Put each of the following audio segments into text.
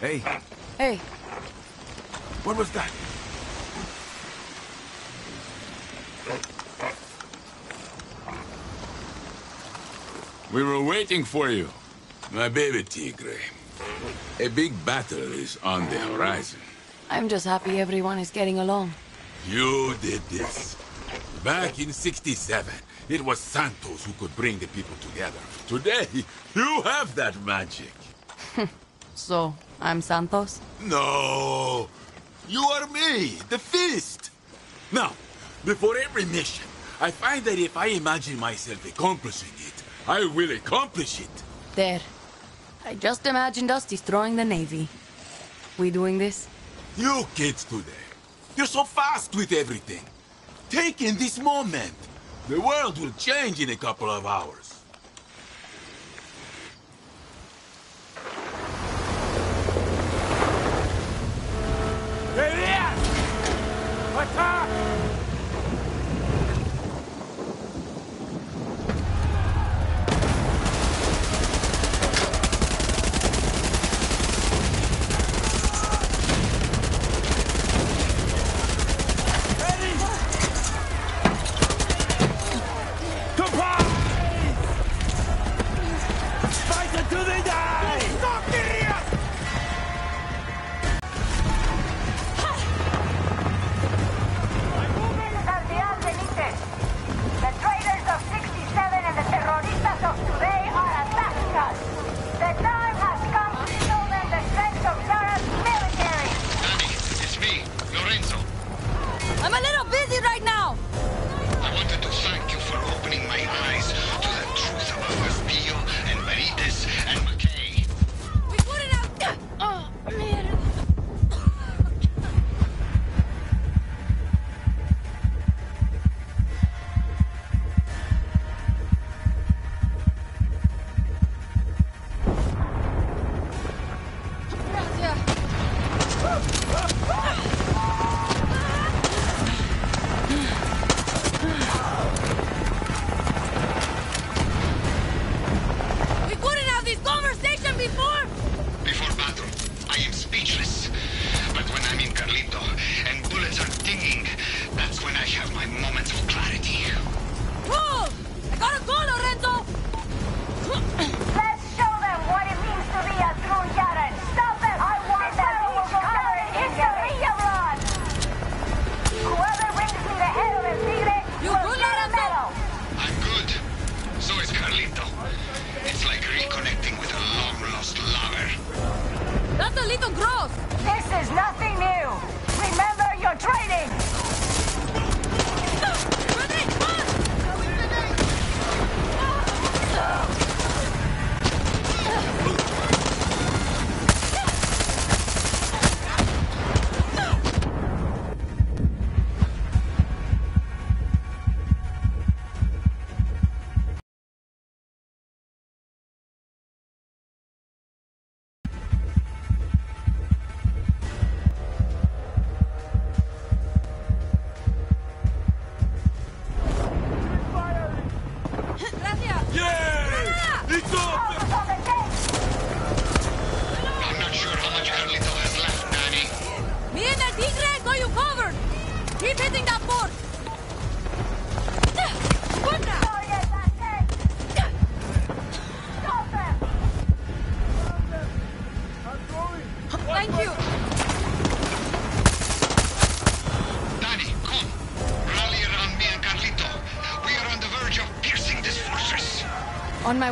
Hey, Hey, What was that? We were waiting for you. My baby Tigre. A big battle is on the horizon. I'm just happy everyone is getting along. You did this. Back in 67, it was Santos who could bring the people together. Today, you have that magic. So, I'm Santos? No! You are me, the Fist! Now, before every mission, I find that if I imagine myself accomplishing it, I will accomplish it. There. I just imagined us destroying the Navy. We doing this? You kids today, you're so fast with everything. Take in this moment. The world will change in a couple of hours.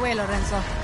On my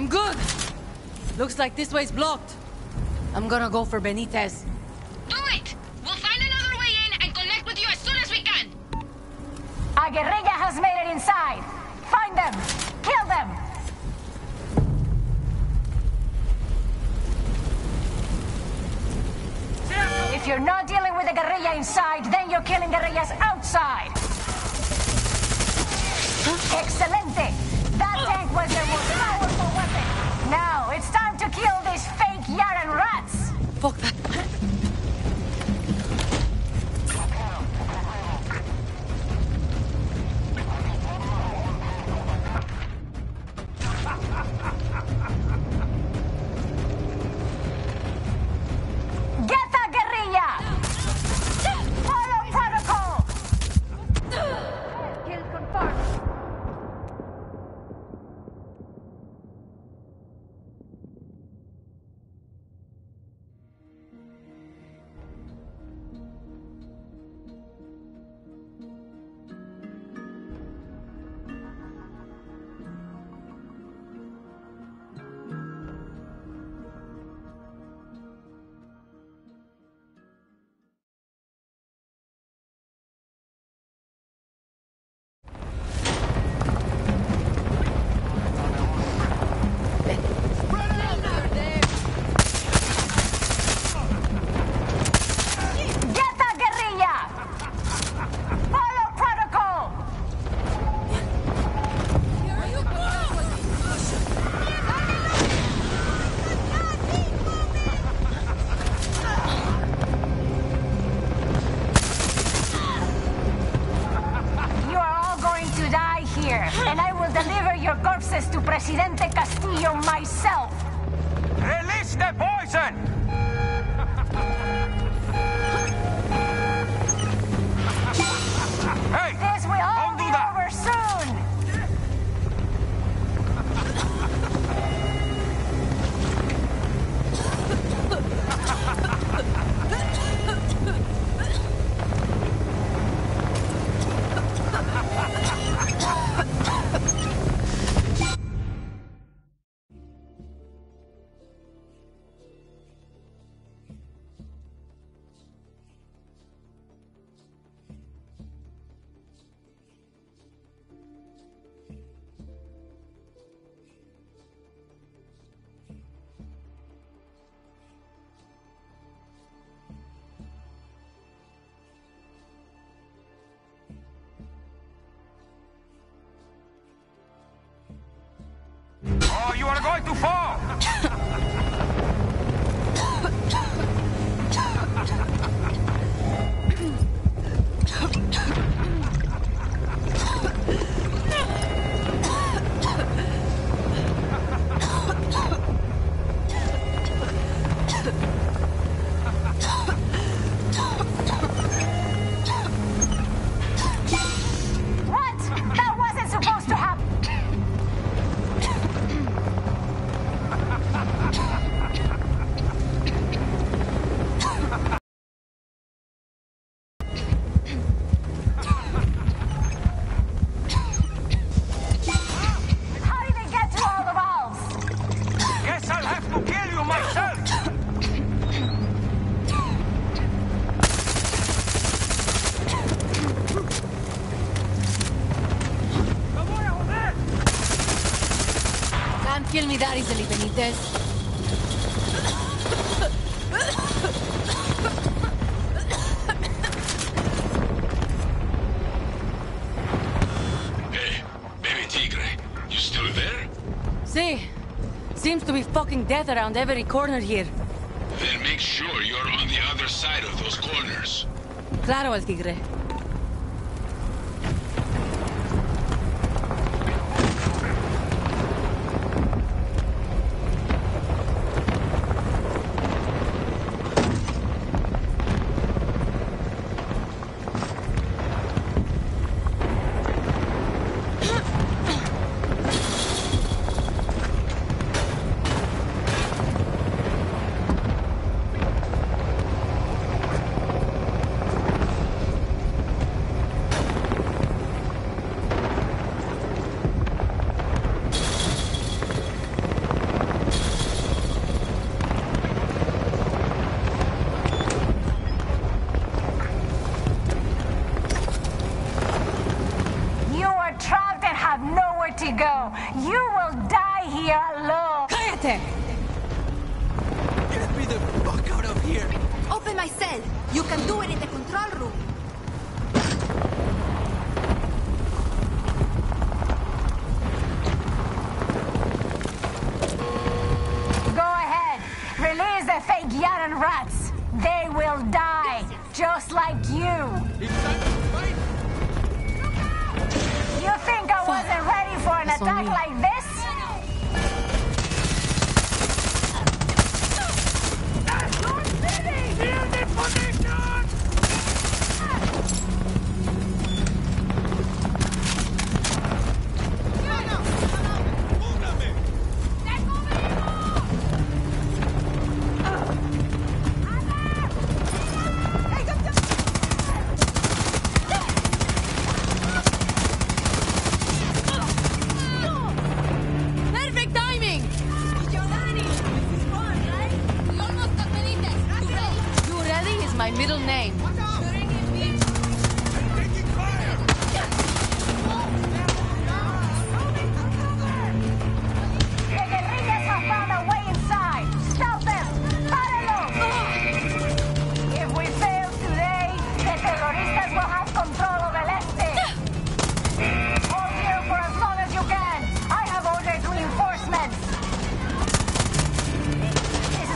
way, good. Looks like this way's blocked. I'm gonna go for Benitez. Do it! We'll find another way in and connect with you as soon as we can! A guerrilla has made it inside. Find them. Kill them. If you're not dealing with a guerrilla inside, then you're killing guerrillas outside. Excelente. and I will deliver your corpses to Presidente Castillo myself. Release the poison! You are that easily, Benitez. Hey, baby tigre, you still there? See, seems to be fucking death around every corner here. Then make sure you're on the other side of those corners. Claro, el tigre. Here alone. Cállate! Get me the fuck out of here! Open my cell. You can do it in the control room. Go ahead. Release the fake Yaran rats. They will die, just like you. It's time to fight! You think I wasn't ready for an It's attack like this?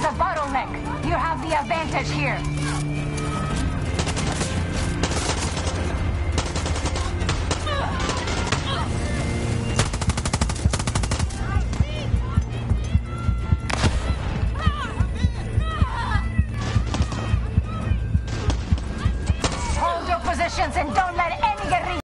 A bottleneck. You have the advantage here.